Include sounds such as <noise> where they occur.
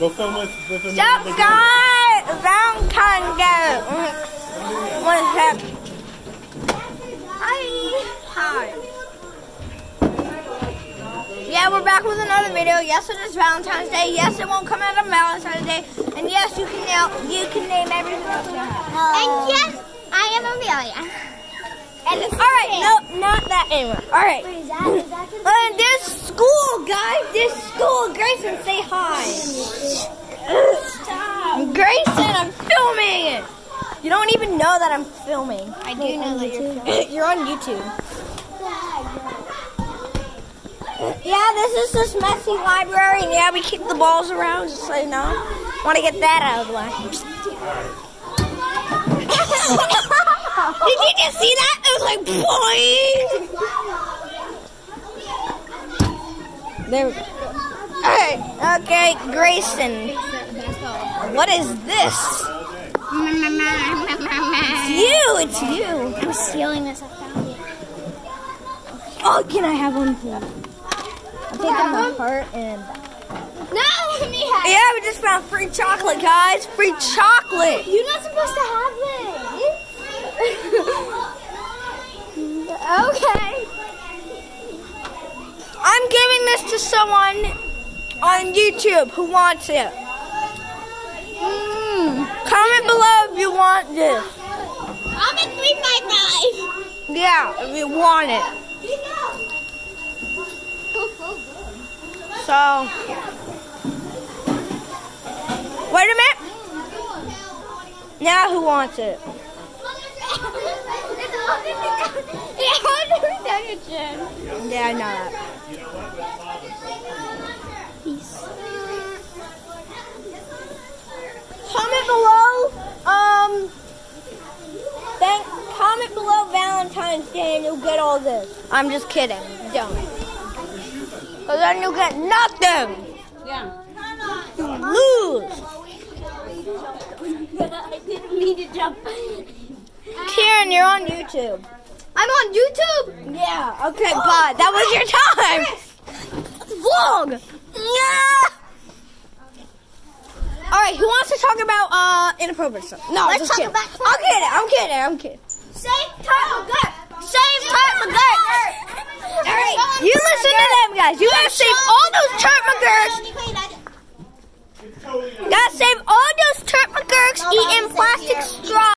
Go film us. Stop, us. guys! Valentine's Day. What is that? Hi. Hi. Yeah, we're back with another video. Yes, it is Valentine's Day. Yes, it won't come out on Valentine's Day. And yes, you can nail, you can name everything else you have. And yes, I am Amelia. And All right, no, not that anymore. All right. Wait, is that, is that school, guys. This school. Grayson, say hi. Stop. Grayson, I'm filming it. You don't even know that I'm filming. I do know that you're filming. <laughs> You're on YouTube. Yeah, this is this messy library, yeah, we kick the balls around, just so you know. Want to get that out of the way. <laughs> Did you just see that? It was like boing. There we go. Alright, okay, Grayson. What is this? It's you, it's you. I'm stealing this. I found it. Oh, can I have one, please? I'm taking the heart and. No, let me have Yeah, we just found free chocolate, guys. Free chocolate. You're not supposed to have this. <laughs> okay. I'm to someone on YouTube who wants it. Mm. Comment below if you want this. At 355. Yeah, if you want it. So, wait a minute. Now who wants it? <laughs> Yeah, I know that. Comment below. Um, thank. Comment below Valentine's Day, and you'll get all this. I'm just kidding. Don't. Cause then you get nothing. Yeah. You lose. <laughs> I didn't mean to jump. Kieran, you're on YouTube. I'm on YouTube. Yeah. Okay. Bye. That was your time. Vlog. Yeah. All right. Who wants to talk about uh inappropriate stuff? No, Let's just talk kidding. about- I'm kidding. I'm kidding. I'm kidding. Save Turtle Gut. Save Gut. All right. You listen to them, guys. You gotta save all those McGurks.